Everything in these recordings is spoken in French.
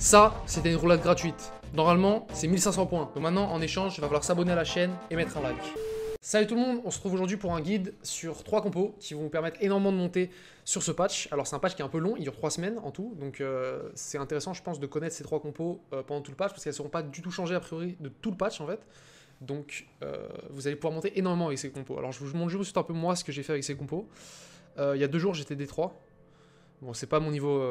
Ça, c'était une roulade gratuite. Normalement, c'est 1500 points. Donc maintenant, en échange, il va falloir s'abonner à la chaîne et mettre un like. Salut tout le monde, on se retrouve aujourd'hui pour un guide sur trois compos qui vont vous permettre énormément de monter sur ce patch. Alors c'est un patch qui est un peu long, il dure 3 semaines en tout, donc euh, c'est intéressant je pense de connaître ces trois compos euh, pendant tout le patch parce qu'elles ne seront pas du tout changées a priori de tout le patch en fait. Donc euh, vous allez pouvoir monter énormément avec ces compos. Alors je vous montre juste un peu moi ce que j'ai fait avec ces compos. il y a deux jours j'étais D3. Bon c'est pas mon niveau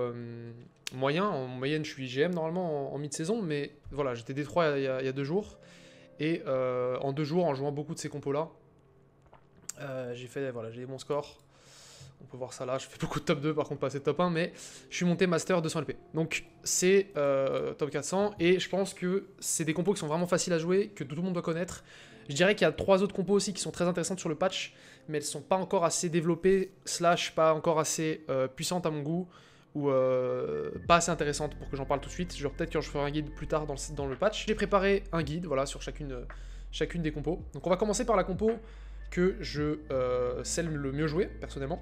moyen, en moyenne je suis GM normalement en, mid-saison, mais voilà j'étais D3 il y, a, il y a deux jours. Et euh, en deux jours, en jouant beaucoup de ces compos-là, euh, j'ai fait, voilà, j'ai mon score. On peut voir ça là, je fais beaucoup de top 2, par contre pas assez de top 1, mais je suis monté master 200 LP. Donc c'est euh, top 400, et je pense que c'est des compos qui sont vraiment faciles à jouer, que tout le monde doit connaître. Je dirais qu'il y a trois autres compos aussi qui sont très intéressantes sur le patch, mais elles sont pas encore assez développées, slash pas encore assez puissantes à mon goût ou euh, pas assez intéressante pour que j'en parle tout de suite. Genre peut-être quand je ferai un guide plus tard dans le, dans le patch. J'ai préparé un guide, voilà, sur chacune, euh, chacune des compos. Donc on va commencer par la compo que je euh, celle le mieux joué, personnellement.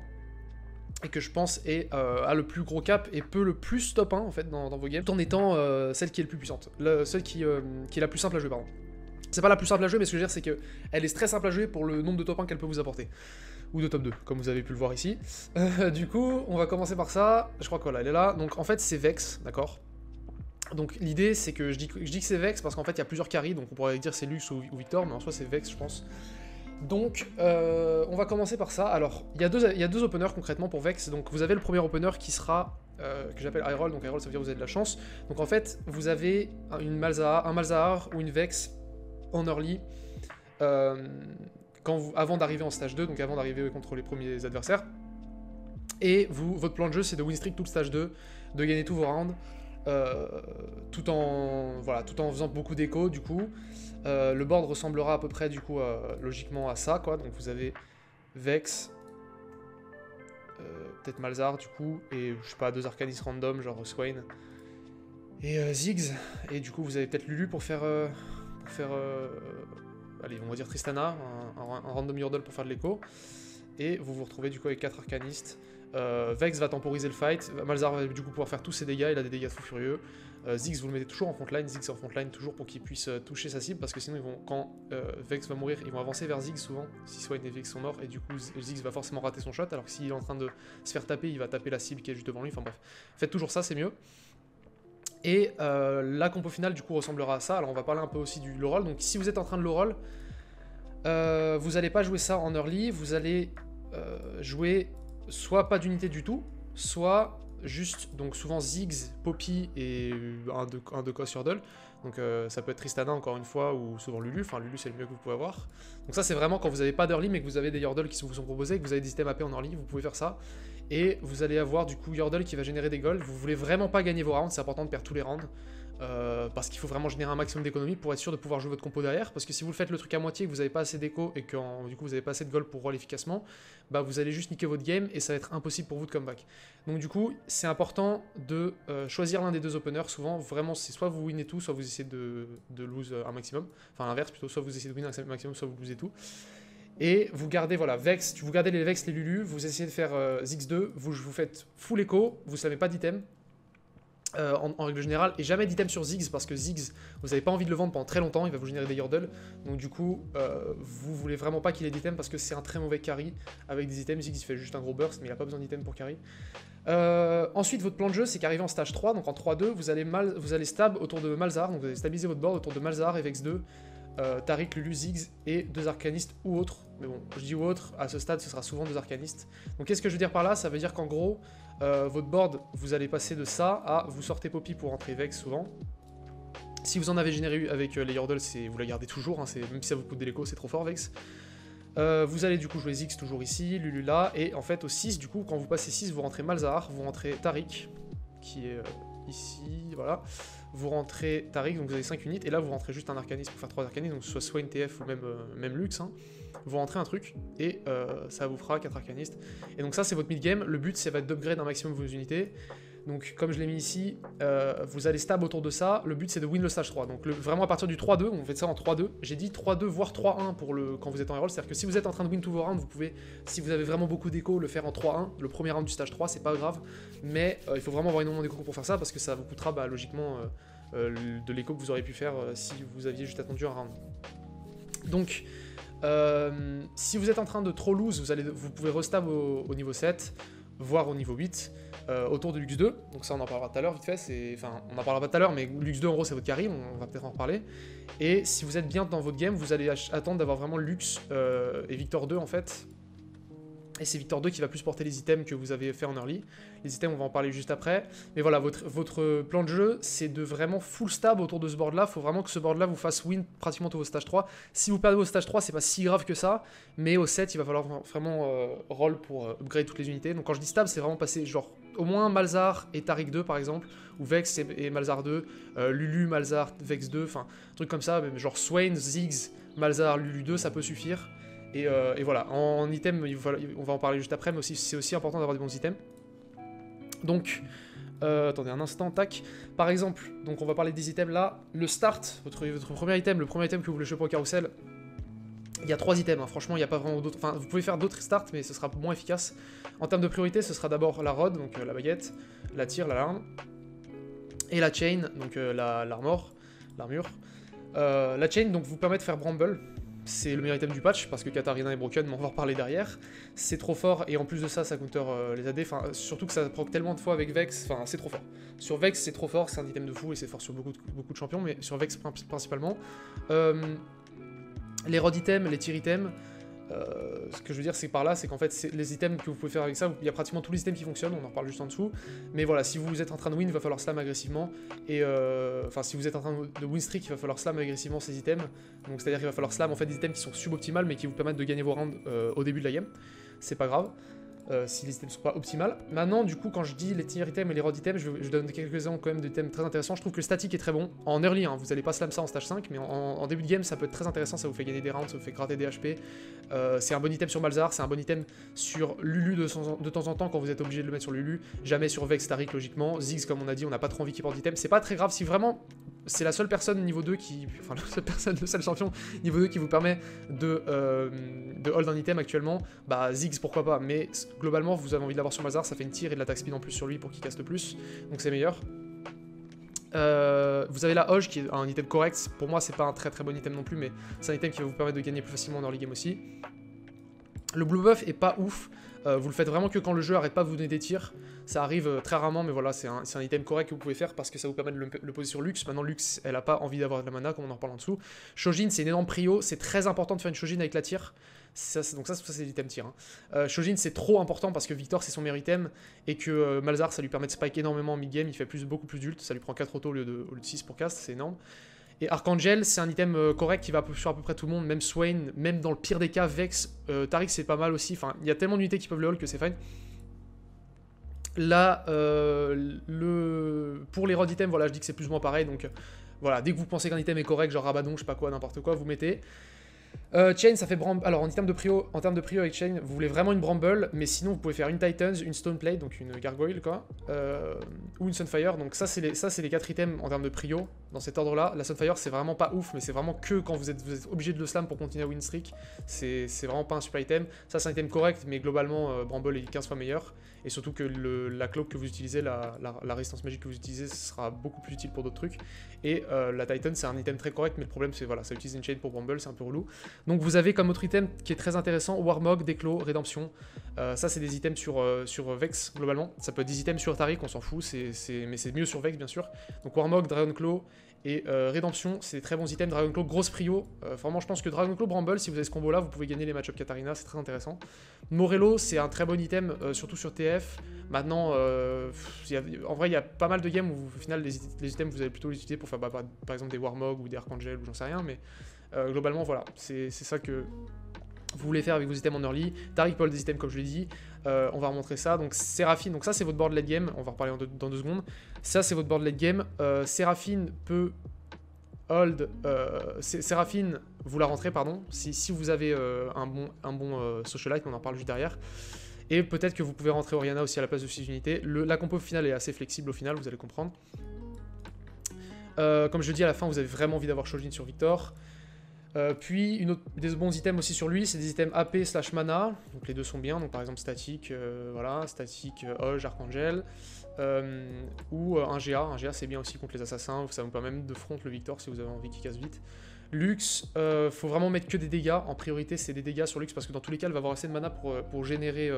Et que je pense est, a le plus gros cap et peut le plus top 1 en fait dans, vos games, tout en étant celle qui est le plus puissante. celle qui, qui est la plus simple à jouer, pardon. C'est pas la plus simple à jouer, mais ce que je veux dire, c'est qu'elle est très simple à jouer pour le nombre de top 1 qu'elle peut vous apporter ou de top 2, comme vous avez pu le voir ici. Euh, du coup, on va commencer par ça. Je crois que voilà, est là. Donc en fait, c'est Vex, d'accord? Donc l'idée c'est que je dis, que c'est Vex parce qu'en fait il y a plusieurs carries, donc on pourrait dire c'est Lux ou, Victor, mais en soi c'est Vex je pense. Donc euh, on va commencer par ça. Alors il y, a deux, il y a deux openers concrètement pour Vex, donc vous avez le premier opener qui sera, euh, que j'appelle Iroll, donc Iroll ça veut dire que vous avez de la chance. Donc en fait vous avez une Malzahar, un Malzahar ou une Vex en early avant d'arriver en stage 2, donc avant d'arriver contre les premiers adversaires. Et vous, votre plan de jeu, c'est de win streak tout le stage 2, de gagner tous vos rounds, euh, tout, en, voilà, tout en faisant beaucoup d'écho, du coup. Euh, le board ressemblera à peu près, du coup, logiquement à ça, quoi. Donc vous avez Vex, euh, peut-être Malzar, du coup, et je sais pas, deux Arcanis random, genre Swain, et Ziggs, et du coup vous avez peut-être Lulu pour faire, faire allez, on va dire Tristana, un, random yordle pour faire de l'écho. Et vous vous retrouvez du coup avec 4 arcanistes. Euh, Vex va temporiser le fight, Malzar va du coup pouvoir faire tous ses dégâts, il a des dégâts fou furieux. Euh, Ziggs, vous le mettez toujours en frontline, Ziggs en frontline toujours pour qu'il puisse euh, toucher sa cible, parce que sinon, quand Vex va mourir, ils vont avancer vers Ziggs souvent, si Swain et Vex sont morts, et du coup, Ziggs va forcément rater son shot, alors que s'il est en train de se faire taper, il va taper la cible qui est juste devant lui, enfin bref. Faites toujours ça, c'est mieux. Et la compo finale, du coup, ressemblera à ça. Alors, on va parler un peu aussi du low roll. Donc, si vous êtes en train de low roll, euh, vous n'allez pas jouer ça en early, vous allez euh, jouer soit pas d'unité du tout, soit juste, donc souvent Ziggs, Poppy et un de, un de. Donc euh, ça peut être Tristana encore une fois, ou souvent Lulu, enfin Lulu c'est le mieux que vous pouvez avoir. Donc ça c'est vraiment quand vous n'avez pas d'early mais que vous avez des Yordle qui vous sont proposés, que vous avez des systèmes AP en early, vous pouvez faire ça. Et vous allez avoir du coup Yordle qui va générer des golds. Vous voulez vraiment pas gagner vos rounds, c'est important de perdre tous les rounds. Euh, parce qu'il faut vraiment générer un maximum d'économie pour être sûr de pouvoir jouer votre compo derrière. Parce que si vous le faites le truc à moitié, que vous n'avez pas assez d'écho et que du coup vous n'avez pas assez de gold pour roll efficacement, bah vous allez juste niquer votre game et ça va être impossible pour vous de comeback. Donc du coup, c'est important de euh, choisir l'un des deux openers. Souvent, vraiment, c'est soit vous winnez tout, soit vous essayez de, lose un maximum. Enfin l'inverse plutôt, soit vous essayez de win un maximum, soit vous losez tout. Et vous gardez, voilà, Vex, vous gardez les Vex, les Lulu, vous essayez de faire euh, Zix2, vous, vous faites full echo, vous savez pas d'item, euh, en, règle générale, et jamais d'item sur Ziggs, parce que Ziggs, vous n'avez pas envie de le vendre pendant très longtemps, il va vous générer des yordles, donc du coup, euh, vous voulez vraiment pas qu'il ait d'item, parce que c'est un très mauvais carry avec des items, Ziggs il fait juste un gros burst, mais il a pas besoin d'item pour carry. Euh, ensuite, votre plan de jeu, c'est qu'arrivé en stage 3, donc en 3-2, vous allez, mal, vous allez stab autour de Malzar, donc vous allez stabiliser votre board autour de Malzar, Vex 2, euh, Tariq, Lulu, Ziggs et deux arcanistes ou autres. Mais bon, je dis ou autres, à ce stade, ce sera souvent deux arcanistes. Donc qu'est-ce que je veux dire par là? Ça veut dire qu'en gros, euh, votre board, vous allez passer de ça à vous sortez Poppy pour entrer Vex souvent. Si vous en avez généré avec euh, les Yordles, vous la gardez toujours, hein, même si ça vous coûte des l'écho, c'est trop fort Vex. vous allez du coup jouer Ziggs toujours ici, Lulu là, et en fait au 6, du coup, quand vous passez 6, vous rentrez Malzahar, vous rentrez Tariq, qui est ici, voilà vous rentrez Tariq, donc vous avez 5 unités, et là vous rentrez juste un arcaniste pour faire 3 arcanistes, donc soit Swain TF ou même, euh, même Lux, hein. vous rentrez un truc, et euh, ça vous fera 4 arcanistes. Et donc ça c'est votre mid-game, le but c'est d'upgrade un maximum vos unités, Donc comme je l'ai mis ici, euh, vous allez stab autour de ça. Le but c'est de win le stage 3. Donc vraiment à partir du 3-2, on fait ça en 3-2. J'ai dit 3-2 voire 3-1 pour le quand vous êtes en reroll. C'est-à-dire que si vous êtes en train de win tous vos rounds, vous pouvez, si vous avez vraiment beaucoup d'écho, le faire en 3-1. Le premier round du stage 3, c'est pas grave. Mais euh, il faut vraiment avoir énormément d'écho pour faire ça parce que ça vous coûtera bah, logiquement euh, de l'écho que vous auriez pu faire si vous aviez juste attendu un round. Donc si vous êtes en train de trop lose, vous, allez, vous pouvez restab au niveau 7, voire au niveau 8. Euh, autour de Lux 2. Donc ça, on en parlera tout à l'heure, vite fait. Enfin, on en parlera pas tout à l'heure, mais Lux 2, en gros, c'est votre carry. On va peut-être en reparler. Et si vous êtes bien dans votre game, vous allez attendre d'avoir vraiment Lux euh, et Victor 2, en fait. Et c'est Victor 2 qui va plus porter les items que vous avez fait en early. Les items, on va en parler juste après. Mais voilà, votre, votre plan de jeu, c'est de vraiment full stab autour de ce board-là. Faut vraiment que ce board-là vous fasse win pratiquement tous vos stage 3. Si vous perdez vos stage 3, c'est pas si grave que ça. Mais au 7, il va falloir vraiment euh, roll pour upgrade toutes les unités. Donc quand je dis stab, c'est vraiment passer genre au moins Malzar et Tariq 2 par exemple, ou Vex et, Malzar 2, euh, Lulu, Malzar, Vex 2, enfin, truc comme ça, genre Swain, Ziggs, Malzar, Lulu 2, ça peut suffire. Et, euh, voilà, en, item, on va en parler juste après, mais c'est aussi important d'avoir des bons items. Donc, euh, attendez un instant, tac. Par exemple, donc on va parler des items là. Le start, votre, premier item, le premier item que vous voulez choper au carrousel, il y a trois items, hein. franchement, il n'y a pas vraiment d'autres. Enfin, vous pouvez faire d'autres starts, mais ce sera moins efficace. En termes de priorité, ce sera d'abord la rod, donc euh, la baguette, la tire, la larme, et la chain, donc euh, l'armor, l'armure. La chain, donc, vous permet de faire Bramble. C'est le meilleur item du patch, parce que Katarina est broken, mais on va en reparler derrière. C'est trop fort, et en plus de ça, ça counter les AD, enfin, surtout que ça proc tellement de fois avec Vex, enfin, c'est trop fort. Sur Vex, c'est trop fort, c'est un item de fou, et c'est fort sur beaucoup de, beaucoup de champions, mais sur Vex principalement. Les rod items, les tier items, euh, ce que je veux dire, c'est par là, c'est qu'en fait, les items que vous pouvez faire avec ça, il y a pratiquement tous les items qui fonctionnent, on en reparle juste en dessous. Mais voilà, si vous êtes en train de win, il va falloir slam agressivement. Et euh, enfin, si vous êtes en train de win streak, il va falloir slam agressivement ces items. Donc, c'est-à-dire qu'il va falloir slam en fait des items qui sont suboptimales, mais qui vous permettent de gagner vos rounds euh, au début de la game. C'est pas grave. Euh, si les items sont pas optimales. Maintenant, du coup, quand je dis les tier items et les rod items, je, donne quelques exemples quand même d'items très intéressants. Je trouve que le statique est très bon. En early, hein, vous allez pas slam ça en stage 5, mais en, début de game, ça peut être très intéressant. Ça vous fait gagner des rounds, ça vous fait gratter des HP. Euh, c'est un bon item sur Malzar, c'est un bon item sur Lulu de, de, temps en temps quand vous êtes obligé de le mettre sur Lulu. Jamais sur Vex, Taric, logiquement. Ziggs, comme on a dit, on n'a pas trop envie qu'il porte d'item. C'est pas très grave si vraiment c'est la seule personne niveau 2 qui. Enfin, la seule personne, le seul champion niveau 2 qui vous permet de, euh, de hold un item actuellement. Bah, Ziggs, pourquoi pas. Mais globalement, vous avez envie de l'avoir sur Mazar, ça fait une tire et de l'attaque speed en plus sur lui pour qu'il casse le plus. Donc c'est meilleur. Euh, vous avez la Hoge qui est un item correct. Pour moi, c'est pas un très très bon item non plus, mais c'est un item qui va vous permettre de gagner plus facilement dans les games aussi. Le blue buff est pas ouf. Euh, vous le faites vraiment que quand le jeu arrête pas de vous donner des tirs. Ça arrive euh, très rarement, mais voilà, c'est un, item correct que vous pouvez faire parce que ça vous permet de le, poser sur Lux. Maintenant, Lux, elle a pas envie d'avoir de la mana, comme on en reparle en dessous. Shojin, c'est une énorme prio. C'est très important de faire une Shojin avec la tire. donc ça, c'est l'item tir. Hein. Euh, Shojin, c'est trop important parce que Victor, c'est son meilleur item. Et que Malzar, ça lui permet de spike énormément en mid-game. Il fait beaucoup plus d'ult. Ça lui prend 4 autos au lieu de, au lieu de 6 pour cast. C'est énorme. Et Archangel, c'est un item euh, correct qui va sur à peu près tout le monde, même Swain, même dans le pire des cas, Vex, euh, Tariq c'est pas mal aussi. Enfin, il y a tellement d'unités qui peuvent le hold que c'est fine. Là, euh, le... pour les rod items, voilà, je dis que c'est plus ou moins pareil. Donc voilà, dès que vous pensez qu'un item est correct, genre Rabadon, je sais pas quoi, n'importe quoi, vous mettez. Euh, chain, ça fait bramble. Alors en termes de prio, en termes de prio avec Chain, vous voulez vraiment une bramble, mais sinon vous pouvez faire une Titans, une Stone Plate, donc une gargoyle quoi, euh, ou une Sunfire. Donc ça c'est les, ça c'est les quatre items en termes de prio dans cet ordre-là. La Sunfire c'est vraiment pas ouf, mais c'est vraiment que quand vous êtes, obligé de le slam pour continuer à win streak. C'est vraiment pas un super item. Ça c'est un item correct, mais globalement euh, bramble est 15 fois meilleur. Et surtout que la cloak que vous utilisez, la, résistance magique que vous utilisez, sera beaucoup plus utile pour d'autres trucs. Et la Titan c'est un item très correct, mais le problème c'est voilà, ça utilise une chain pour bramble, c'est un peu relou. Donc vous avez comme autre item qui est très intéressant, Warmog, Déclos, Rédemption. Euh, ça, c'est des items sur, euh, sur Vex, globalement. Ça peut être des items sur Tariq, on s'en fout, mais c'est mieux sur Vex, bien sûr. Donc Warmog, Dragonclaw et euh, Rédemption, c'est des très bons items. Dragonclaw, grosse prio. vraiment, je pense que Dragonclaw, Bramble, si vous avez ce combo-là, vous pouvez gagner les match-up Katarina, c'est très intéressant. Morello, c'est un très bon item, surtout sur TF. Maintenant, en vrai, il y a pas mal de games où, au final, les, items, vous allez plutôt les utiliser pour faire, bah, par, par, exemple, des Warmog ou des Archangel ou j'en sais rien, mais... Euh, globalement, voilà, c'est ça que vous voulez faire avec vos items en early. Tariq Paul des items, comme je l'ai dit. Euh, on va remontrer ça. Donc, Séraphine, donc ça, c'est votre board late game. On va reparler dans deux secondes. Ça, c'est votre board late game. Euh, peut hold. Séraphine, vous la rentrez, pardon, si, vous avez un bon, un bon socialite, on en parle juste derrière. Et peut-être que vous pouvez rentrer Oriana aussi à la place de 6 unités. La compo finale est assez flexible au final, vous allez comprendre. Euh, comme je dis à la fin, vous avez vraiment envie d'avoir Shojin sur Victor. Euh, puis une des bons items aussi sur lui, c'est des items AP slash mana. Donc les deux sont bien. Donc par exemple statique, euh, voilà, statique, Hoge, Archangel. ou un GA. Un GA c'est bien aussi contre les assassins. Ça vous permet même de front le Victor si vous avez envie qu'il casse vite. Lux, faut vraiment mettre que des dégâts. En priorité, c'est des dégâts sur Lux parce que dans tous les cas, elle va avoir assez de mana pour générer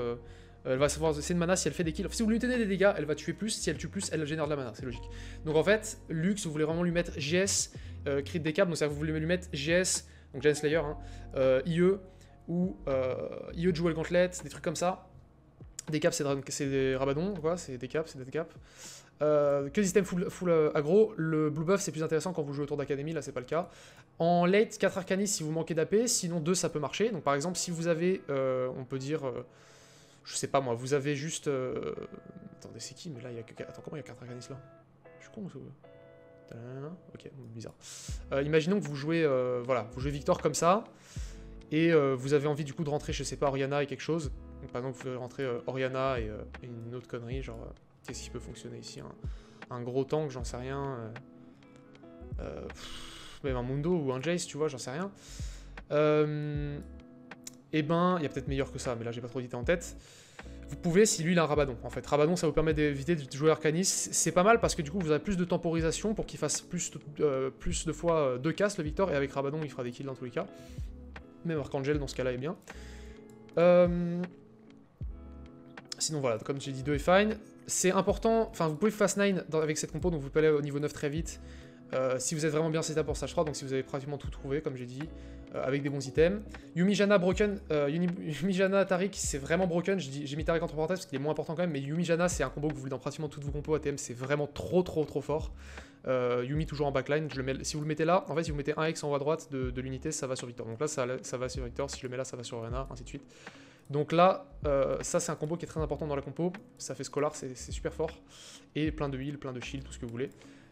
elle va savoir c'est de mana si elle fait des kills. Si vous lui tenez des dégâts, elle va tuer plus. Si elle tue plus, elle génère de la mana. C'est logique. Donc en fait, Lux, vous voulez vraiment lui mettre GS, euh, crit des câbles. Donc ça, vous voulez lui mettre GS, donc Giant Slayer, hein, euh, IE, ou euh, IE Jewel Gauntlet, des trucs comme ça. Des caps, c'est des rabadons, quoi. C'est des caps, c'est des caps. Euh, que système full, full euh, aggro, le blue buff c'est plus intéressant quand vous jouez autour d'académie, là c'est pas le cas. En late, 4 arcanis si vous manquez d'AP, sinon 2 ça peut marcher. Donc par exemple, si vous avez, on peut dire, je sais pas moi, vous avez juste... Euh, attendez, c'est qui Mais là, il y a que... Attends, comment il y a 4 Arcanis là? Je suis con ou Ok, bizarre. Euh, imaginons que vous jouez, euh, voilà, vous jouez Victor comme ça, et vous avez envie du coup de rentrer, je sais pas, Oriana et quelque chose. Donc, par exemple, vous pouvez rentrer Oriana et, une autre connerie, genre, qu'est-ce qui peut fonctionner ici? Un, gros tank, j'en sais rien. même un Mundo ou un Jace, tu vois, j'en sais rien. Euh, eh ben, il y a peut-être meilleur que ça, mais là j'ai pas trop d'idées en tête. Vous pouvez, si lui il a un Rabadon, en fait. Rabadon, ça vous permet d'éviter de jouer Arcanis. C'est pas mal parce que du coup vous avez plus de temporisation pour qu'il fasse plus, euh, de fois euh, deux castes le Victor, et avec Rabadon il fera des kills dans tous les cas. Même Archangel dans ce cas-là est bien. Euh, sinon voilà, comme j'ai dit, 2 est fine. C'est important, enfin vous pouvez fast 9 avec cette compo, donc vous pouvez aller au niveau 9 très vite. si vous êtes vraiment bien setup pour stage 3, donc si vous avez pratiquement tout trouvé, comme j'ai dit. Euh, avec des bons items. Yumijana broken, euh, Yumijana Tarik c'est vraiment broken, j'ai mis Tarik entre parenthèses parce qu'il est moins important quand même, mais Yumijana c'est un combo que vous voulez dans pratiquement toutes vos compos ATM, c'est vraiment trop trop trop fort. Euh, Yumi toujours en backline, si vous le mettez là, en fait si vous mettez un X en haut à droite de, l'unité, ça va sur Victor. Donc là ça, va sur Victor, si je le mets là ça va sur Arena, ainsi de suite. Donc là, ça c'est un combo qui est très important dans la compo, ça fait Scholar, c'est super fort. Et plein de heal, plein de shield, tout ce que vous voulez.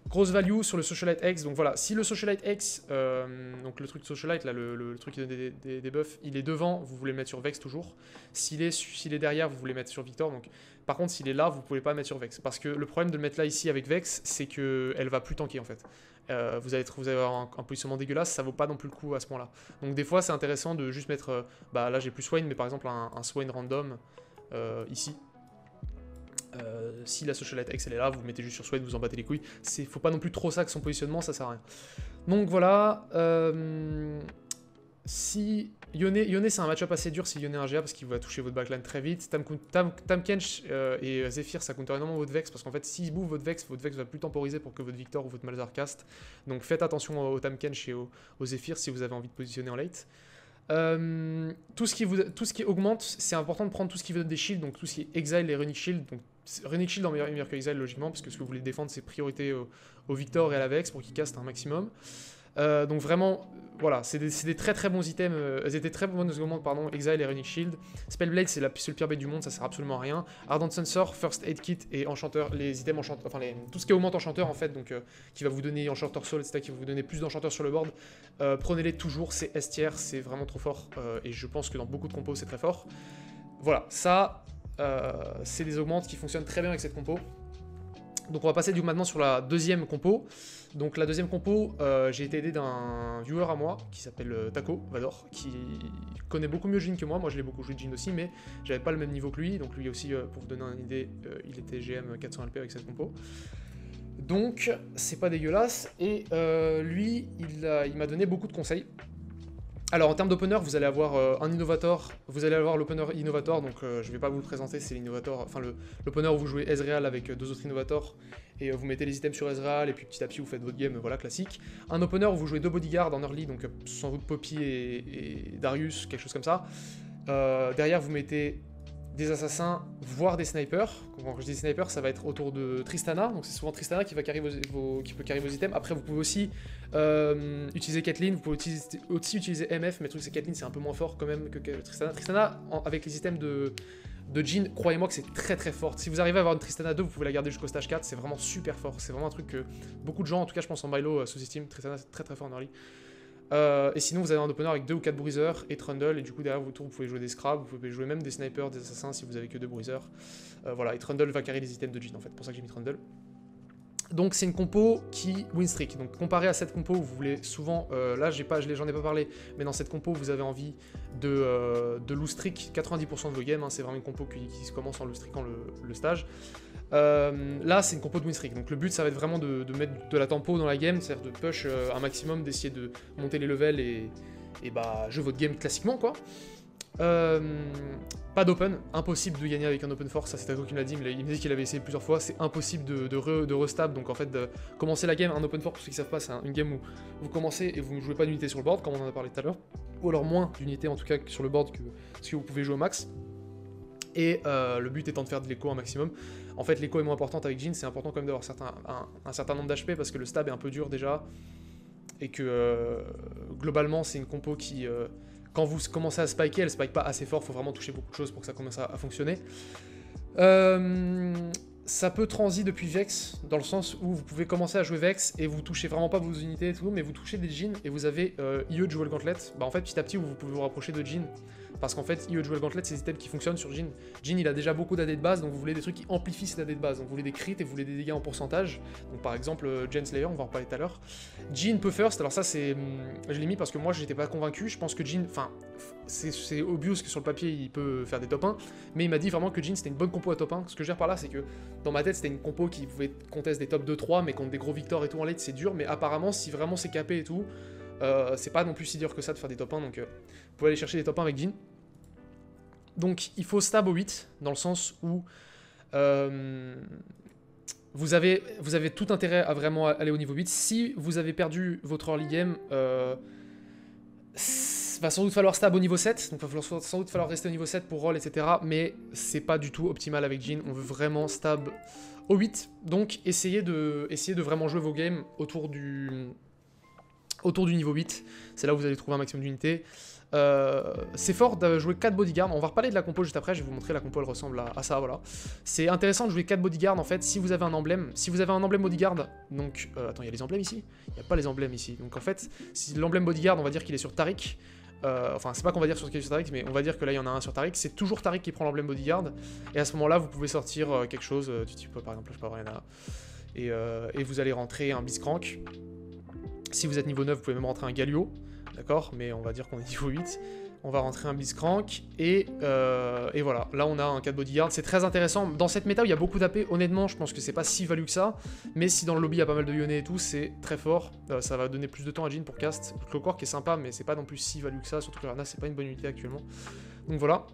Grosse value sur le Socialite X, donc voilà, si le Socialite X, euh, donc le truc Socialite, là, le, truc qui donne des, buffs, il est devant, vous voulez le mettre sur Vex toujours. S'il est, est derrière, vous voulez mettre sur Victor. Donc, par contre, s'il est là, vous pouvez pas le mettre sur Vex. Parce que le problème de le mettre là, ici, avec Vex, c'est qu'elle va plus tanker, en fait. Euh, vous, allez, vous avoir un, positionnement dégueulasse, ça vaut pas non plus le coup à ce moment-là. Donc des fois, c'est intéressant de juste mettre, euh, bah là j'ai plus Swain, mais par exemple un, un Swain random, ici, euh, si la socialite X elle est là, vous mettez juste sur Sweat, vous en battez les couilles. C'est, faut pas non plus trop ça que son positionnement, ça sert à rien. Donc voilà. Euh, si Yone, Yone c'est un match-up assez dur si Yone est un GA parce qu'il va toucher votre backline très vite. Tam, Kench euh, et Zephyr ça counter énormément votre Vex parce qu'en fait s'il bouffe votre Vex, votre Vex va plus temporiser pour que votre Victor ou votre Malzar cast. Donc faites attention au Tam Kench et au, au Zephyr si vous avez envie de positionner en late. tout, ce qui vous, tout ce qui augmente, c'est important de prendre tout ce qui veut des shields, donc tout ce qui est Exile et Runic Shield, donc Runic Shield en meilleur, que Exile, logiquement, parce que ce que vous voulez défendre, c'est priorité au, Victor et à la Vex pour qu'ils castent un maximum. Euh, donc vraiment, voilà, c'est des, très très bons items. Euh, elles étaient très bonnes secondes, pardon, Exile et Runic Shield. Spellblade, c'est le pire bête du monde, ça sert absolument à rien. Ardent Sensor, First Aid Kit et Enchanteur, les items enchanteur, enfin tout ce qui augmente Enchanteur en fait, donc euh, qui va vous donner Enchanteur Soul, etc., qui va vous donner plus d'Enchanteur sur le board. Prenez-les toujours, c'est S tier, c'est vraiment trop fort. et je pense que dans beaucoup de compos, c'est très fort. Voilà, ça, euh, c'est des augmentes qui fonctionnent très bien avec cette compo. Donc on va passer du coup maintenant sur la deuxième compo. Donc la deuxième compo, euh, j'ai été aidé d'un viewer à moi qui s'appelle euh, Taco Vador, qui connaît beaucoup mieux Jin que moi. Moi je l'ai beaucoup joué Jin aussi, mais j'avais pas le même niveau que lui. Donc lui aussi, pour vous donner une idée, il était GM 400 LP avec cette compo. Donc c'est pas dégueulasse. Et lui, il m'a donné beaucoup de conseils. Alors en termes d'opener, vous allez avoir euh, un innovator, vous allez avoir l'opener innovator, donc euh, je ne vais pas vous le présenter, c'est l'innovator, enfin l'opener où vous jouez Ezreal avec euh, deux autres innovators, et vous mettez les items sur Ezreal, et puis petit à petit vous faites votre game, voilà, classique. Un opener où vous jouez deux bodyguards en early, donc sans doute Poppy et, et, Darius, quelque chose comme ça. derrière vous mettez des assassins, voire des snipers. Quand je dis snipers, ça va être autour de Tristana. Donc c'est souvent Tristana qui, va vos, qui peut carry vos items. Après, vous pouvez aussi euh, utiliser Kathleen. Vous pouvez aussi, utiliser MF. Mais le truc, c'est Kathleen, c'est un peu moins fort quand même que Tristana. Tristana, avec les items de, de Jean, croyez-moi que c'est très très fort. Si vous arrivez à avoir une Tristana 2, vous pouvez la garder jusqu'au stage 4. C'est vraiment super fort. C'est vraiment un truc que beaucoup de gens, en tout cas, je pense en Milo, euh, sous-estiment. Tristana, c'est très très fort en early. Euh, et sinon, vous avez un opener avec deux ou quatre bruisers et Trundle, et du coup, derrière vos tours, vous pouvez jouer des scraps, vous pouvez jouer même des snipers, des assassins si vous avez que deux bruisers. Euh, voilà, et Trundle va carrer les items de Jin en fait, pour ça que j'ai mis Trundle. Donc c'est une compo qui win streak. Donc comparé à cette compo, vous voulez souvent, euh, là j'ai pas, j'en ai pas parlé, mais dans cette compo vous avez envie de, euh, de lose streak 90% de vos games. Hein. c'est vraiment une compo qui, qui, commence en lose streakant le, stage. Euh, là c'est une compo de win streak. Donc le but ça va être vraiment de, de mettre de la tempo dans la game, c'est-à-dire de push euh, un maximum, d'essayer de monter les levels et, et bah jouer votre game classiquement quoi. Euh, pas d'open, impossible de gagner avec un open force, ça c'est Taco qui me l'a dit, il me dit qu'il avait essayé plusieurs fois, c'est impossible de, de, re, de restab, donc en fait de commencer la game, un open force, pour ceux qui savent pas, c'est une game où vous commencez et vous ne jouez pas d'unité sur le board, comme on en a parlé tout à l'heure, ou alors moins d'unités en tout cas sur le board que ce que vous pouvez jouer au max. Et euh, le but étant de faire de l'écho un maximum. En fait, l'écho est moins importante avec Jin, c'est important quand même d'avoir un, certain nombre d'HP parce que le stab est un peu dur déjà. Et que euh, globalement, c'est une compo qui, quand vous commencez à spiker, elle spike pas assez fort, faut vraiment toucher beaucoup de choses pour que ça commence à, fonctionner. Euh, ça peut transi depuis Vex, dans le sens où vous pouvez commencer à jouer Vex et vous touchez vraiment pas vos unités et tout, mais vous touchez des jeans et vous avez euh, IE de jouer le gauntlet. Bah en fait, petit à petit, vous pouvez vous rapprocher de Jin. Parce qu'en fait, jouer le gauntlet, c'est des items qui fonctionnent sur Jin. Jin, il a déjà beaucoup d'AD de base, donc vous voulez des trucs qui amplifient ces AD de base. Donc vous voulez des crits et vous voulez des dégâts en pourcentage. Donc par exemple, euh, Gen Slayer, on va en parler tout à l'heure. Jin peut first, alors ça, c'est. Je l'ai mis parce que moi, j'étais pas convaincu. Je pense que Jin. Enfin, c'est obvious que sur le papier, il peut faire des top 1. Mais il m'a dit vraiment que Jin, c'était une bonne compo à top 1. Ce que je veux par là, c'est que dans ma tête, c'était une compo qui pouvait contester des top 2-3, mais contre des gros victoires et tout en late, c'est dur. Mais apparemment, si vraiment c'est capé et tout. Euh, c'est pas non plus si dur que ça de faire des top 1, donc euh, vous pouvez aller chercher des top 1 avec Jin. Donc il faut stab au 8, dans le sens où euh, vous, avez, vous avez tout intérêt à vraiment aller au niveau 8. Si vous avez perdu votre early game, va sans doute falloir stab au niveau 7, donc va sans doute falloir rester au niveau 7 pour roll, etc. Mais c'est pas du tout optimal avec Jin, on veut vraiment stab au 8. Donc essayez de, essayez de vraiment jouer vos games autour du, autour du niveau 8. C'est là où vous allez trouver un maximum d'unités. Euh, c'est fort de jouer 4 bodyguards. On va reparler de la compo juste après. Je vais vous montrer la compo, elle ressemble à, ça. Voilà. C'est intéressant de jouer 4 bodyguards en fait. Si vous avez un emblème, si vous avez un emblème bodyguard, donc euh, attends, il y a les emblèmes ici? Il n'y a pas les emblèmes ici. Donc en fait, si l'emblème bodyguard, on va dire qu'il est sur Tariq. Euh, enfin, c'est pas qu'on va dire sur, sur Tariq, mais on va dire que là il y en a un sur Tariq. C'est toujours Tariq qui prend l'emblème bodyguard. Et à ce moment-là, vous pouvez sortir quelque chose du type, par exemple, je sais pas, rien à. Et, et vous allez rentrer un Biscrank. Si vous êtes niveau 9, vous pouvez même rentrer un Galio, d'accord Mais on va dire qu'on est niveau 8. On va rentrer un Blitzcrank, et, euh, voilà, là on a un 4 bodyguard, c'est très intéressant. Dans cette méta où il y a beaucoup d'AP, honnêtement, je pense que c'est pas si value que ça, mais si dans le lobby il y a pas mal de Yone et tout, c'est très fort. Euh, ça va donner plus de temps à Jean pour cast. Clockwork est sympa, mais c'est pas non plus si value que ça, surtout que Rana c'est pas une bonne unité actuellement. Donc voilà,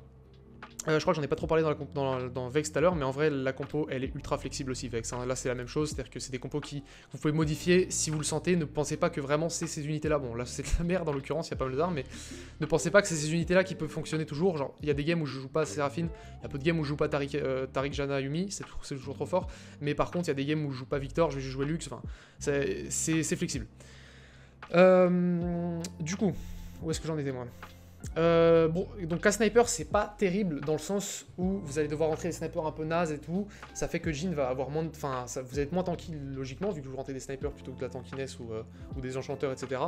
euh, je crois que j'en ai pas trop parlé dans, Vex tout à l'heure, mais en vrai, la compo, elle est ultra flexible aussi, Vex. Hein. Là, c'est la même chose, c'est-à-dire que c'est des compos qui vous pouvez modifier si vous le sentez. Ne pensez pas que vraiment c'est ces unités-là. Bon, là, c'est de la merde, en l'occurrence, il y a pas mal d'armes, mais ne pensez pas que c'est ces unités-là qui peuvent fonctionner toujours. Genre, il y a des games où je joue pas Seraphine, il y a peu de games où je joue pas Tariq, euh, Tariq Jana, Yumi, c'est toujours trop fort. Mais par contre, il y a des games où je joue pas Victor, je vais jouer Lux, enfin, c'est flexible. Euh, du coup, où est-ce que j'en étais, moi? Euh, bon, donc un sniper c'est pas terrible dans le sens où vous allez devoir rentrer des snipers un peu nazes et tout. Ça fait que Jin va avoir moins de. Enfin, vous être moins tranquille logiquement vu que vous rentrez des snipers plutôt que de la tankiness ou, euh, des enchanteurs, etc.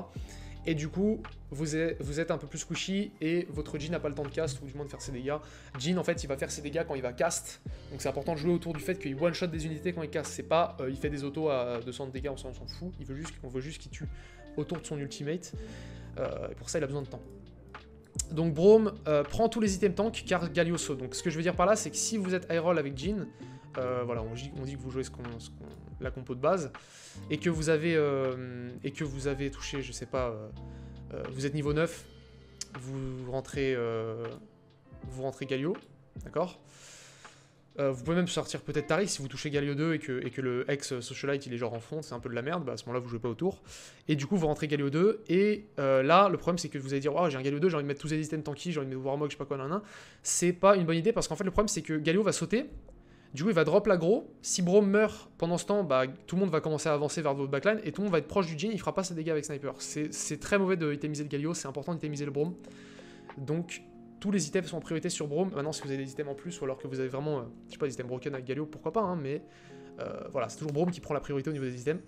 Et du coup, vous êtes, êtes un peu plus squishy et votre Jin n'a pas le temps de cast ou du moins de faire ses dégâts. Jin en fait il va faire ses dégâts quand il va cast. Donc c'est important de jouer autour du fait qu'il one shot des unités quand il cast. C'est pas euh, il fait des autos à 200 de dégâts, on s'en fout. Il veut juste, on veut juste qu'il tue autour de son ultimate. Et pour ça il a besoin de temps. Donc Brome euh, prend tous les items tank car Galio saute. Donc ce que je veux dire par là, c'est que si vous êtes high avec Jin, euh, voilà, on dit, que vous jouez la compo de base, et que vous avez, euh, et que vous avez touché, je sais pas, vous êtes niveau 9, vous rentrez, vous rentrez Galio, d'accord? Euh, vous pouvez même sortir peut-être Tariq si vous touchez Galio 2 et que, le ex Socialite il est genre en fond, c'est un peu de la merde, bah à ce moment-là vous jouez pas autour. Et du coup vous rentrez Galio 2 et euh, là le problème c'est que vous allez dire oh, j'ai un Galio 2, j'ai envie de mettre tous les items tanky, j'ai envie de mettre Warmog, je sais pas quoi, nan, C'est pas une bonne idée parce qu'en fait le problème c'est que Galio va sauter, du coup il va drop l'aggro, si Brome meurt pendant ce temps, bah tout le monde va commencer à avancer vers votre backline et tout le monde va être proche du Jin, il fera pas ses dégâts avec Sniper. C'est très mauvais de itemiser le Galio, c'est important d'itemiser le Brome. Donc tous les items sont en priorité sur Brome. Maintenant, si vous avez des items en plus, ou alors que vous avez vraiment, euh, je sais pas, des items broken avec Galio, pourquoi pas, hein, mais euh, voilà, c'est toujours Brome qui prend la priorité au niveau des items.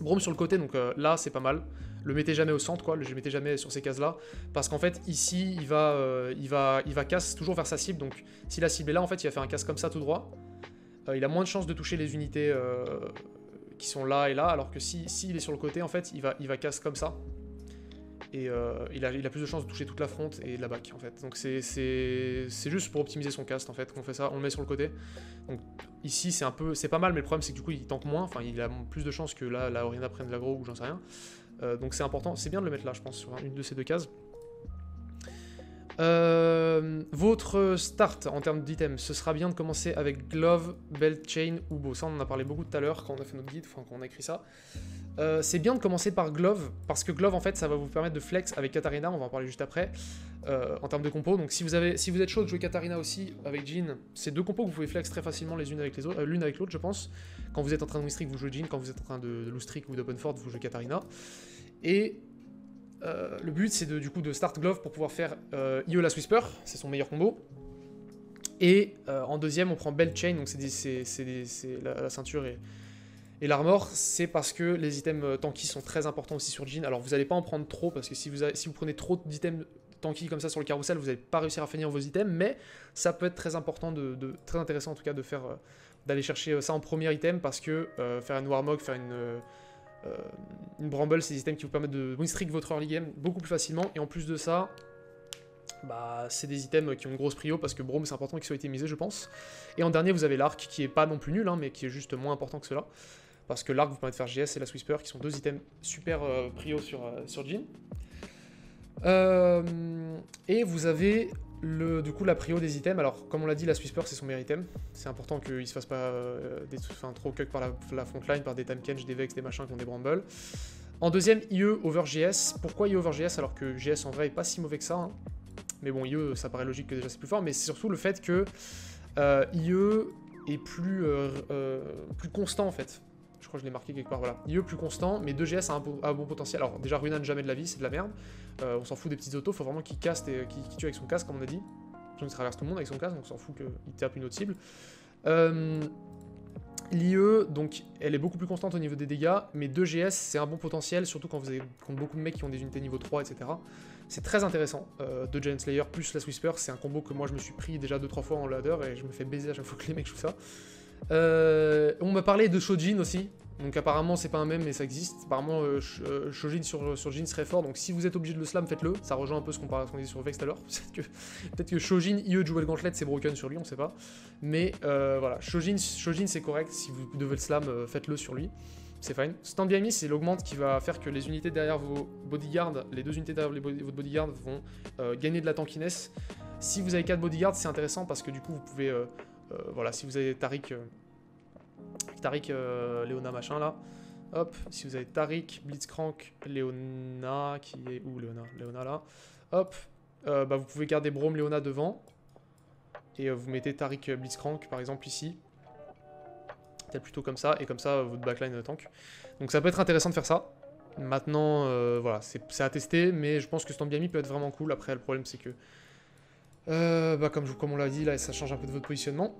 Brome sur le côté, donc euh, là c'est pas mal. Le mettez jamais au centre, quoi. Le mettez jamais sur ces cases-là, parce qu'en fait ici il va, il va, casse toujours vers sa cible. Donc si la cible est là, en fait, il va faire un casse comme ça tout droit. Il a moins de chances de toucher les unités qui sont là et là, alors que si, il est sur le côté, en fait, il va, il va casse comme ça. Et il, a, il, a, plus de chances de toucher toute la fronte et la back en fait. Donc c'est juste pour optimiser son cast en fait qu'on fait ça, on le met sur le côté. Donc ici c'est un peu, c'est pas mal mais le problème c'est que du coup il tank moins, enfin il a plus de chances que là la Orina prenne de l'aggro ou j'en sais rien. Euh, donc c'est important, c'est bien de le mettre là, je pense, sur une de ces deux cases. Euh, votre start en termes d'items, ce sera bien de commencer avec Glove, Belt, Chain ou Bow. Ça, on en a parlé beaucoup tout à l'heure quand on a fait notre guide, quand on a écrit ça. Euh, c'est bien de commencer par Glove, parce que Glove, en fait, ça va vous permettre de flex avec Katarina, on va en parler juste après, en termes de compos. Donc si vous, avez, êtes chaud de jouer Katarina aussi avec Jean, c'est deux compos que vous pouvez flex très facilement les unes avec les autres, l'une avec l'autre, je pense. Quand vous êtes en train de win vous jouez Jean, quand vous êtes en train de, de ou d'open fort, vous jouez Katarina. Et euh, le but, c'est de, du coup de start glove pour pouvoir faire euh, IE Last Whisper, c'est son meilleur combo. Et euh, en deuxième, on prend Belt Chain, donc c'est la, la, ceinture et, et l'armor. C'est parce que les items euh, tanky sont très importants aussi sur Jean. Alors vous n'allez pas en prendre trop, parce que si vous, si vous prenez trop d'items tanky comme ça sur le carrousel, vous n'allez pas réussir à finir vos items, mais ça peut être très important, de, très intéressant en tout cas de faire d'aller chercher ça en premier item, parce que faire une Warmog, faire une une Bramble, c'est des items qui vous permettent de win votre early game beaucoup plus facilement. Et en plus de ça, bah, c'est des items qui ont une grosse prio parce que Brome c'est important qu'ils soient itemisés je pense. Et en dernier vous avez l'arc qui est pas non plus nul hein, mais qui est juste moins important que cela. Parce que l'arc vous permet de faire GS et la Swisper qui sont deux items super euh, prio sur, euh, sur Jean. et vous avez du coup, la prio des items, alors comme on l'a dit, la Swisper c'est son meilleur item. C'est important qu'il se fasse pas euh, trop cuck par la, frontline, par des time des vex, des machins qui ont des brambles. En deuxième, IE over GS. Pourquoi IE over GS alors que GS en vrai est pas si mauvais que ça hein. Mais bon, IE ça paraît logique que déjà c'est plus fort, mais c'est surtout le fait que euh, IE est euh, plus constant en fait. Je crois que je l'ai marqué quelque part, voilà. IE plus constant, mais 2GS a un, bon potentiel. Alors déjà, Runan jamais de la vie, c'est de la merde. Euh, on s'en fout des petites autos, faut vraiment qu'il casse et qu'il tue avec son casque, comme on a dit. Donc il traverse tout le monde avec son casque, donc on s'en fout qu'il tape une autre cible. Euh, L'IE, donc, elle est beaucoup plus constante au niveau des dégâts, mais 2GS, c'est un bon potentiel, surtout quand vous avez contre beaucoup de mecs qui ont des unités niveau 3, etc. C'est très intéressant. Euh, de Giant Slayer plus la Whisper, c'est un combo que moi je me suis pris déjà 2-3 fois en ladder et je me fais baiser à chaque fois que les mecs jouent ça. Euh, on m'a parlé de Shojin aussi. Donc apparemment c'est pas un même mais ça existe. Apparemment euh, euh, Shojin sur, sur Jin serait fort. Donc si vous êtes obligé de le slam, faites-le. Ça rejoint un peu ce qu'on disait sur Vex tout à l'heure. Peut-être que, Shojin, IE Jewel Gauntlet c'est broken sur lui, on sait pas. Mais voilà, Shojin, c'est correct. Si vous devez le slam, faites-le sur lui. C'est fine. Stand by c'est l'augmente qui va faire que les unités derrière vos bodyguards, les deux unités derrière votre bodyguard vont gagner de la tankiness. Si vous avez 4 bodyguards, c'est intéressant parce que du coup vous pouvez voilà, si vous avez Tariq, euh, Tariq euh, Léona machin là, hop, si vous avez Tariq, Blitzcrank, Léona, qui est où Léona Léona là, hop, bah, vous pouvez garder Brome Léona devant, et vous mettez Tariq Blitzcrank par exemple ici, peut-être plutôt comme ça, et comme ça votre backline tank. Donc ça peut être intéressant de faire ça. Maintenant, voilà, c'est à tester, mais je pense que Stambiami peut être vraiment cool. Après, le problème c'est que euh, bah comme, comme on l'a dit, là, ça change un peu de votre positionnement.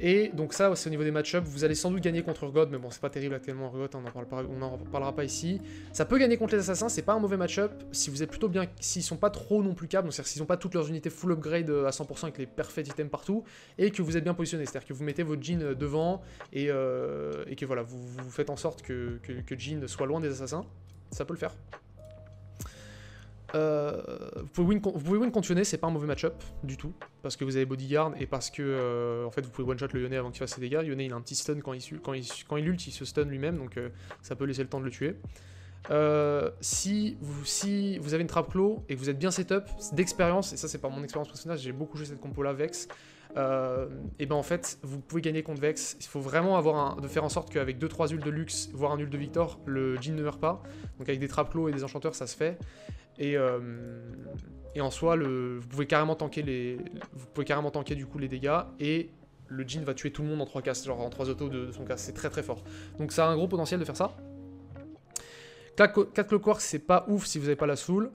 Et donc ça, c'est au niveau des match-ups. Vous allez sans doute gagner contre God, mais bon, c'est pas terrible actuellement God, on n'en parlera pas ici. Ça peut gagner contre les assassins, c'est pas un mauvais match-up. Si vous êtes plutôt bien, s'ils sont pas trop non plus câbles, c'est-à-dire s'ils ont pas toutes leurs unités full upgrade euh, à 100% avec les parfaits items partout, et que vous êtes bien positionné, c'est-à-dire que vous mettez votre jean euh, devant, et, et que voilà, vous, vous, faites en sorte que, que, que Jean soit loin des assassins, ça peut le faire. Euh, vous, pouvez win, vous win c'est pas un mauvais match-up du tout, parce que vous avez bodyguard et parce que euh, en fait vous pouvez one-shot le Yone avant qu'il fasse ses dégâts. Yone il a un petit stun quand il, quand il, quand il ult, il se stun lui-même, donc euh, ça peut laisser le temps de le tuer. si, vous, si vous avez une trap claw et que vous êtes bien setup, d'expérience, et ça c'est par mon expérience personnelle, j'ai beaucoup joué cette compo là, Vex, et ben en fait vous pouvez gagner contre Vex. Il faut vraiment avoir de faire en sorte qu'avec 2-3 ults de luxe, voire un ult de Victor, le Jin ne meurt pas. Donc avec des trap claw et des enchanteurs ça se fait. Euh, et, en soi, vous pouvez carrément tanker les, vous pouvez carrément tanker du coup les dégâts et le Jin va tuer tout le monde en 3 castes, genre en 3 autos de, son casse, c'est très très fort. Donc ça a un gros potentiel de faire ça. 4 Clockwork, c'est pas ouf si vous n'avez pas la soul.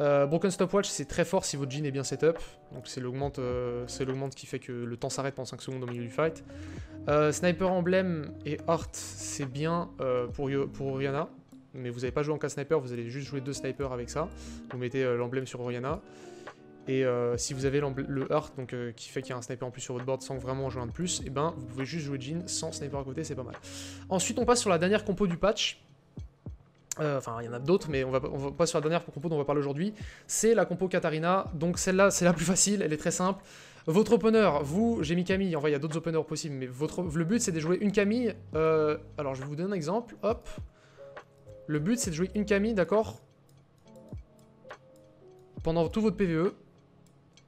Euh, Broken Stopwatch, c'est très fort si votre jean est bien setup. Donc c'est l'augmente, euh, c'est l'augmente qui fait que le temps s'arrête pendant 5 secondes au milieu du fight. Sniper Emblem et Heart, c'est bien pour, pour Oriana. Mais vous n'allez pas jouer en cas sniper, vous allez juste jouer deux snipers avec ça. Vous mettez euh, l'emblème sur Oriana. Et euh, si vous avez le Heart, donc, euh, qui fait qu'il y a un sniper en plus sur votre board sans vraiment en jouer un de plus, et ben vous pouvez juste jouer Jean sans sniper à côté, c'est pas mal. Ensuite, on passe sur la dernière compo du patch. Enfin, il y en a d'autres, mais on va, on pas sur la dernière compo dont on va parler aujourd'hui. C'est la compo Katarina. Donc celle-là, c'est la plus facile, elle est très simple. Votre opener, vous, j'ai mis Camille, en vrai il y a d'autres openers possibles, mais votre, le but c'est de jouer une Camille. alors je vais vous donner un exemple, hop. Le but c'est de jouer une Camille, d'accord Pendant tout votre PVE.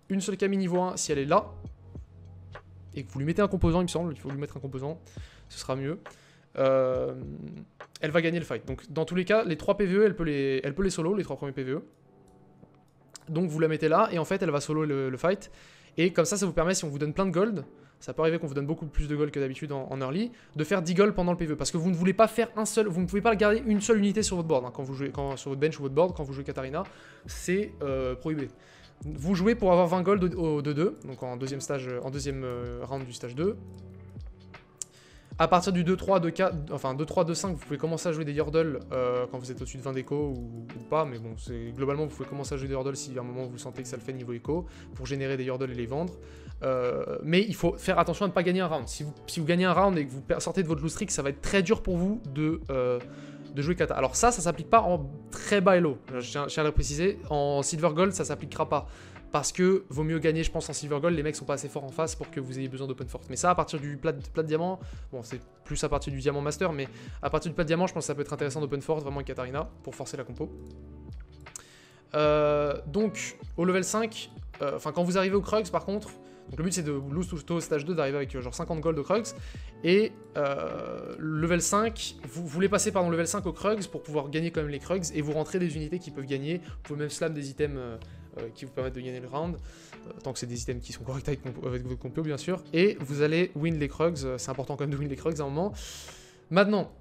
Une seule Camille niveau 1 si elle est là. Et que vous lui mettez un composant, il me semble, il faut lui mettre un composant, ce sera mieux. Euh, elle va gagner le fight. Donc dans tous les cas, les 3 PVE, elle peut les, solo, les 3 premiers PVE. Donc vous la mettez là, et en fait elle va solo le fight. Et comme ça, ça vous permet, si on vous donne plein de gold, ça peut arriver qu'on vous donne beaucoup plus de gold que d'habitude en, early, de faire 10 gold pendant le PVE. Parce que vous ne voulez pas faire un seul, vous ne pouvez pas garder une seule unité sur votre board, hein, quand vous jouez, sur votre bench ou votre board, quand vous jouez Katarina, c'est euh, prohibé. Vous jouez pour avoir 20 gold au, au 2-2, donc en deuxième stage, en deuxième euh, round du stage 2. À partir du 2-3, 2-4, enfin 2-3, 2-5, vous pouvez commencer à jouer des yordles euh, quand vous êtes au-dessus de 20 d'écho ou, pas, mais bon, globalement vous pouvez commencer à jouer des yordles si à un moment vous sentez que ça le fait niveau écho, pour générer des yordles et les vendre. Euh, mais il faut faire attention à ne pas gagner un round. Si vous, gagnez un round et que vous sortez de votre loose streak, ça va être très dur pour vous de, euh, de jouer kata. Alors ça, ça s'applique pas en très bas elo, je tiens, je tiens à le préciser. En silver gold, ça s'appliquera pas. Parce que vaut mieux gagner, je pense, en silver gold. Les mecs sont pas assez forts en face pour que vous ayez besoin d'open force. Mais ça, à partir du plat, de diamant, bon, c'est plus à partir du diamant master, mais à partir du plat de diamant, je pense que ça peut être intéressant d'open force vraiment avec Katarina pour forcer la compo. Euh, donc, au level 5, euh, enfin, quand vous arrivez au Krugs, par contre, le but c'est de lose to, stage 2, d'arriver avec euh, genre 50 gold au Krugs. Et euh, level 5, vous voulez passer par le level 5 au Krugs pour pouvoir gagner quand même les Krugs et vous rentrez des unités qui peuvent gagner. Vous même slam des items qui vous permettent de gagner le round, euh, tant que c'est des items qui sont corrects avec, votre compo bien sûr. Et vous allez win les Krugs, euh, c'est important quand même de win les Krugs à un moment. Maintenant,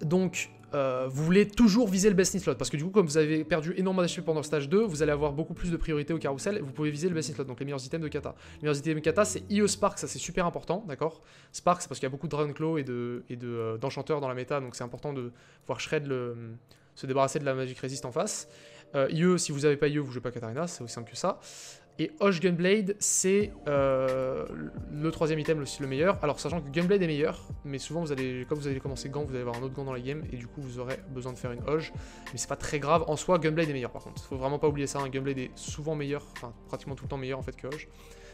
donc euh, vous voulez toujours viser le best in slot parce que du coup comme vous avez perdu énormément d'HP pendant le stage 2 vous allez avoir beaucoup plus de priorité au carrousel et vous pouvez viser le best in slot donc les meilleurs items de kata les meilleurs items de kata c'est IE Spark ça c'est super important d'accord? Spark c'est parce qu'il y a beaucoup de Dragon Claw et de et de, euh, d'enchanteurs dans la méta donc c'est important de voir Shred se débarrasser de la Magic Resist en face euh, si vous avez pas IE vous jouez pas Katarina c'est aussi simple que ça et Hosh Gunblade, c'est euh, le troisième item, aussi le meilleur. Alors, sachant que Gunblade est meilleur, mais souvent, vous allez, comme vous allez commencer gant, vous allez avoir un autre gant dans la game, et du coup, vous aurez besoin de faire une Hosh. Mais c'est pas très grave. En soi, Gunblade est meilleur, par contre. Faut vraiment pas oublier ça. Un Gunblade est souvent meilleur, enfin, pratiquement tout le temps meilleur, en fait, que Hosh.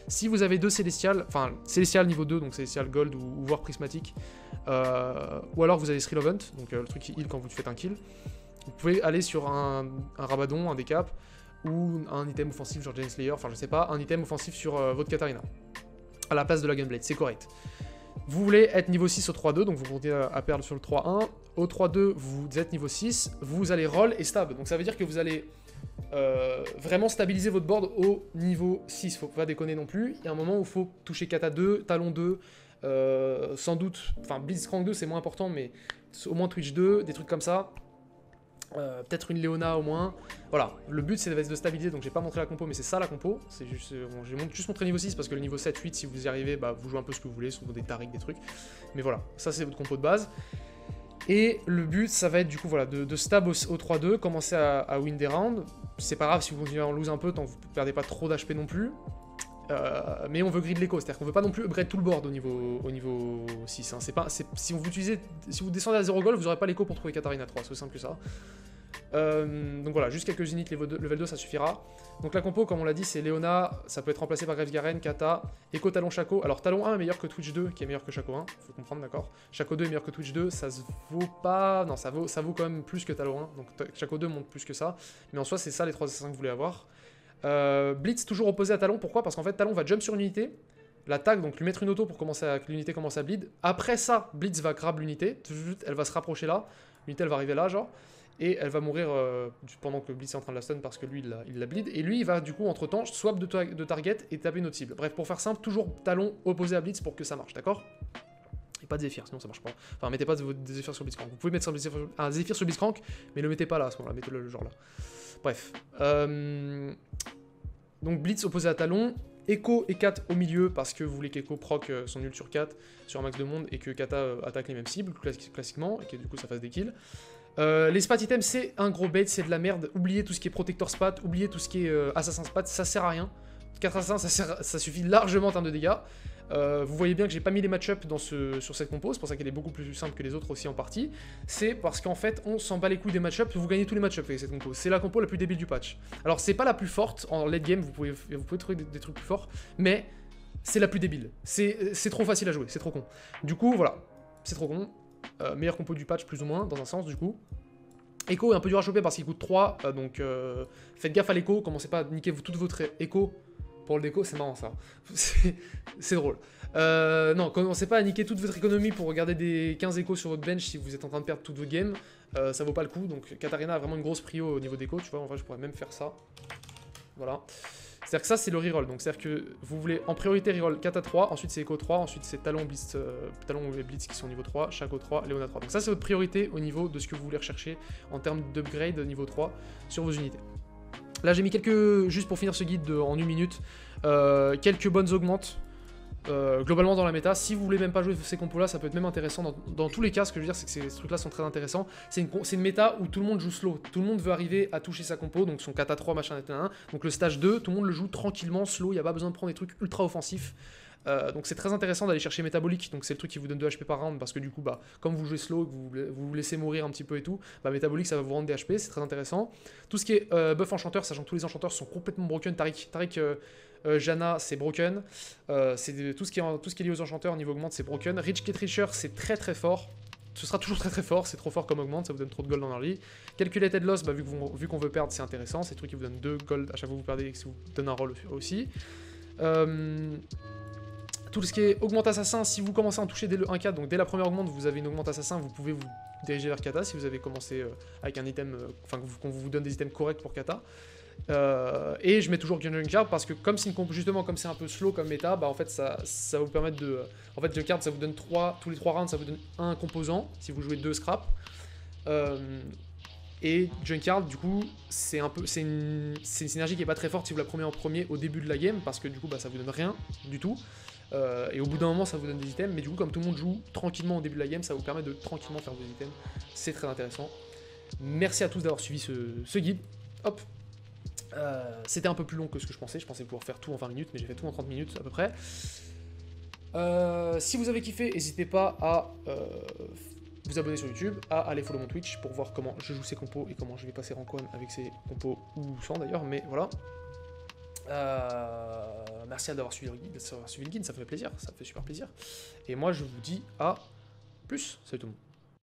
Si vous avez deux Célestials, enfin, Célestial niveau 2, donc Célestial Gold ou, voire Prismatique, euh, ou alors vous avez Srilevant, donc euh, le truc qui heal quand vous faites un kill, vous pouvez aller sur un, Rabadon, un Decap, ou un item offensif genre Giant Slayer, enfin je sais pas, un item offensif sur euh, votre Katarina. À la place de la Gunblade, c'est correct. Vous voulez être niveau 6 au 3-2, donc vous comptez à perdre sur le 3-1. Au 3-2, vous êtes niveau 6, vous allez roll et stab. Donc ça veut dire que vous allez euh, vraiment stabiliser votre board au niveau 6. Faut pas déconner non plus. Il y a un moment où il faut toucher Kata 2, Talon 2, euh, sans doute, enfin Blitzcrank 2 c'est moins important, mais au moins Twitch 2, des trucs comme ça. Euh, peut-être une Léona au moins. Voilà, le but c'est de stabiliser, donc j'ai pas montré la compo, mais c'est ça la compo. C'est juste, euh, j'ai juste montré niveau 6 parce que le niveau 7, 8, si vous y arrivez, bah, vous jouez un peu ce que vous voulez, sur des tariques, des trucs. Mais voilà, ça c'est votre compo de base. Et le but, ça va être du coup voilà, de, stab au, au 3-2, commencer à, win des rounds. C'est pas grave si vous continuez en lose un peu, tant que vous perdez pas trop d'HP non plus. Euh, mais on veut grid l'écho, c'est-à-dire qu'on veut pas non plus upgrade tout le board au niveau, au niveau 6. hein. Pas, si, vous si vous descendez à 0 gold, vous aurez pas l'écho pour trouver Katarina 3, c'est aussi simple que ça. Euh, donc voilà, juste quelques unités level 2, level 2, ça suffira. Donc la compo, comme on l'a dit, c'est Leona, ça peut être remplacé par Graves Garen, Kata, Echo Talon Shaco. Alors Talon 1 est meilleur que Twitch 2, qui est meilleur que Shaco 1, faut comprendre, d'accord Shaco 2 est meilleur que Twitch 2, ça vaut pas. Non, ça vaut, ça vaut quand même plus que Talon 1, donc Shaco 2 monte plus que ça. Mais en soi, c'est ça les 3 assassins que vous voulez avoir. Euh, Blitz toujours opposé à Talon, pourquoi? Parce qu'en fait, Talon va jump sur une unité, l'attaque, donc lui mettre une auto pour commencer que l'unité commence à bleed. Après ça, Blitz va grab l'unité, elle va se rapprocher là, l'unité elle va arriver là, genre, et elle va mourir euh, pendant que Blitz est en train de la stun parce que lui il la, il bleed, et lui il va du coup entre temps swap de, ta- de target et taper une autre cible. Bref, pour faire simple, toujours Talon opposé à Blitz pour que ça marche, d'accord? Et pas de Zephyr, sinon ça marche pas. Enfin, mettez pas de, Zephyr sur Blitzcrank. Vous pouvez mettre un Zephyr, sur Blitzcrank, mais le mettez pas là à ce moment-là, mettez-le le genre là. Bref. Euh, donc Blitz opposé à Talon. Echo et Kat au milieu parce que vous voulez qu'Echo proc euh, son nul sur 4 sur un max de monde et que Kata euh, attaque les mêmes cibles classiquement et que du coup ça fasse des kills. les spat items c'est un gros bait, c'est de la merde. Oubliez tout ce qui est protector spat, oubliez tout ce qui est assassin spat, ça sert à rien. 4 assassins ça suffit largement en termes de dégâts. Euh, vous voyez bien que j'ai pas mis les match-up ce, sur cette compo, c'est pour ça qu'elle est beaucoup plus simple que les autres aussi en partie. C'est parce qu'en fait, on s'en bat les couilles des match-up, vous gagnez tous les match-up avec cette compo. C'est la compo la plus débile du patch. Alors, c'est pas la plus forte en late game, vous pouvez, trouver des, trucs plus forts, mais c'est la plus débile. C'est trop facile à jouer, c'est trop con. Du coup, voilà, c'est trop con. Euh, meilleure compo du patch, plus ou moins, dans un sens, du coup. Echo est un peu dur à choper parce qu'il coûte 3, euh, donc faites gaffe à l'écho, commencez pas à niquer toute votre écho pour le déco, c'est marrant ça. c'est drôle. Euh, non, commencez pas à niquer toute votre économie pour regarder des 15 échos sur votre bench si vous êtes en train de perdre toutes vos games. Euh, ça vaut pas le coup. Donc Katarina a vraiment une grosse prio au niveau déco, tu vois. En vrai, je pourrais même faire ça. Voilà. C'est-à-dire que ça, c'est le reroll. Donc, c'est-à-dire que vous voulez en priorité reroll Kata 3, ensuite c'est Echo 3, ensuite c'est Talon, Blitz, euh, Talon et Blitz qui sont au niveau 3, Shaco 3, Léona 3. Donc, ça, c'est votre priorité au niveau de ce que vous voulez rechercher en termes d'upgrade niveau 3 sur vos unités. Là, j'ai mis quelques, juste pour finir ce guide en une minute, euh, quelques bonnes augmentes. Euh, globalement dans la méta, si vous voulez même pas jouer ces compos là, ça peut être même intéressant dans, tous les cas. Ce que je veux dire, c'est que ces, trucs là sont très intéressants. C'est une, une, méta où tout le monde joue slow, tout le monde veut arriver à toucher sa compo, donc son kata 3, machin, etc. Donc le stage 2, tout le monde le joue tranquillement, slow, il n'y a pas besoin de prendre des trucs ultra offensifs. Euh, donc c'est très intéressant d'aller chercher métabolique, donc c'est le truc qui vous donne 2 HP par round, parce que du coup, bah, comme vous jouez slow, vous vous, laissez mourir un petit peu et tout, bah, métabolique ça va vous rendre des HP, c'est très intéressant. Tout ce qui est euh, buff enchanteur, sachant que tous les enchanteurs sont complètement broken, Tariq, Tariq euh, Jana c'est broken, c'est tout, ce qui est, tout ce qui est lié aux enchanteurs, niveau augmente c'est broken. Rich Ketricher c'est très très fort, ce sera toujours très très fort, c'est trop fort comme augmente, ça vous donne trop de gold dans l'early. Calculated loss, bah, vu qu'on veut perdre, c'est intéressant, c'est le truc qui vous donne 2 gold à chaque fois que vous perdez et que vous donne un roll aussi. Euh, tout ce qui est augmente assassin, si vous commencez à en toucher dès le 1-4, donc dès la première augmente, vous avez une augmente assassin, vous pouvez vous diriger vers kata si vous avez commencé euh, avec un item, euh, enfin qu'on vous donne des items corrects pour kata. Euh, et je mets toujours Junkard parce que comme c'est justement comme c'est un peu slow comme méta, bah en fait ça, ça vous permettre de. En fait Junkard ça vous donne 3, tous les 3 rounds ça vous donne un composant si vous jouez 2 scraps. et Junkard du coup c'est un peu c'est une, une, synergie qui est pas très forte si vous la prenez en premier au début de la game parce que du coup bah ça vous donne rien du tout. Euh, et au bout d'un moment, ça vous donne des items. Mais du coup, comme tout le monde joue tranquillement au début de la game, ça vous permet de tranquillement faire vos items. C'est très intéressant. Merci à tous d'avoir suivi ce, guide. Hop. Euh, c'était un peu plus long que ce que je pensais. Je pensais pouvoir faire tout en 20 minutes, mais j'ai fait tout en 30 minutes à peu près. Euh, si vous avez kiffé, n'hésitez pas à vous abonner sur YouTube, à aller follow mon Twitch pour voir comment je joue ces compos et comment je vais passer en avec ces compos ou sans d'ailleurs, mais voilà. Euh, merci d'avoir suivi, suivi le guide, ça fait plaisir, ça fait super plaisir. Et moi je vous dis à plus, salut tout le monde.